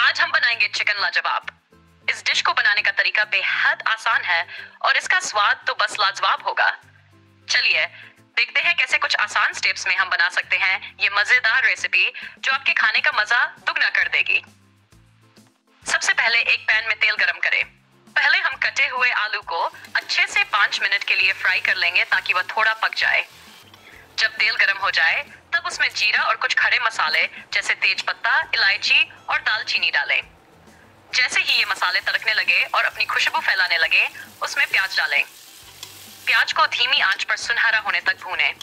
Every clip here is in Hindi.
आज हम बनाएँगे चिकन लाजवाब। इस डिश को बनाने का तरीका बेहद आसान है और इसका स्वाद तो बस लाजवाब होगा। चलिए, देखते हैं कैसे कुछ आसान स्टेप्स में हम बना सकते हैं ये मज़ेदार रेसिपी जो आपके खाने का मज़ा दुगना कर देगी। सबसे पहले एक पैन में तेल गरम करें। पहले हम कटे हुए आलू को अच्छे से पाँच मिनट के लिए फ्राई कर लेंगे ताकि वह थोड़ा पक जाए। जब तेल गर्म हो जाए, तब उसमें जीरा और कुछ खड़े मसाले, जैसे तेज पत्ता, इलायची और दालचीनी डालें। जैसे ही ये मसाले तड़कने लगे और अपनी खुशबू फैलाने लगे, उसमें प्याज डालें। प्याज को धीमी आँच पर सुनहरा होने तक भूनें।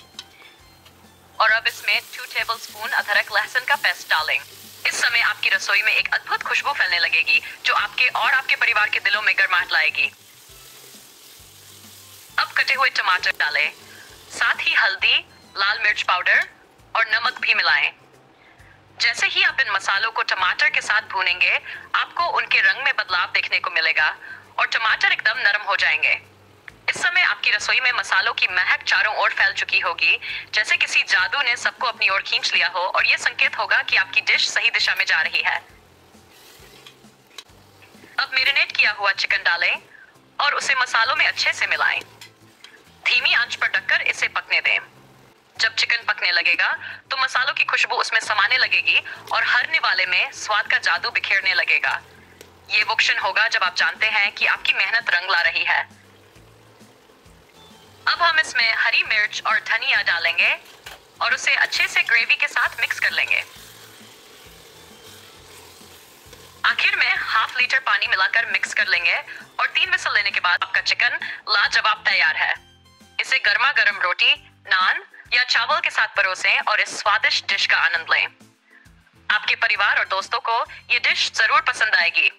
और अब इसमें टू टेबल स्पून अदरक लहसुन का पेस्ट डालें। इस समय आपकी रसोई में एक अद्भुत खुशबू फैलने लगेगी, जो आपके और आपके परिवार के दिलों में गर्माहट लाएगी। अब कटे हुए टमाटर डालें। साथ ही हल्दी लाल मिर्च पाउडर और नमक भी मिलाएँ। जैसे ही आप इन मसालों को टमाटर के साथ भूनेंगे, आपको उनके रंग में बदलाव देखने को मिलेगा और टमाटर एकदम नरम हो जाएँगे। इस समय आपकी रसोई में मसालों की महक चारों ओर फैल चुकी होगी, जैसे किसी जादू ने सबको अपनी ओर खींच लिया हो और यह संकेत होगा कि आपकी डिश सही दिशा में जा रही है। अब मेरिनेट किया हुआ चिकन डालें और उसे मसालों में अच्छे से मिलाएँ। धीमी आँच पर ढककर इसे पकने दें। लगेगा तो मसालों की खुशबू उसमें समाने लगेगी और हर निवाले में स्वाद का जादू बिखेरने लगेगा। ये वो क्षण होगा जब आप जानते हैं कि आपकी मेहनत रंग ला रही है। अब हम इसमें हरी मिर्च और धनिया डालेंगे और उसे अच्छे से ग्रेवी के साथ मिक्स कर लेंगे। आखिर में हाफ़ लीटर पानी मिलाकर मिक्स कर लेंगे और तीन विसल लेने के बाद आपका चिकन लाजवाब तैयार है। इसे गर्मा गर्म रोटी, नान या चावल के साथ परोसें और इस स्वादिष्ट डिश का आनंद लें। आपके परिवार और दोस्तों को ये डिश ज़रूर पसंद आएगी।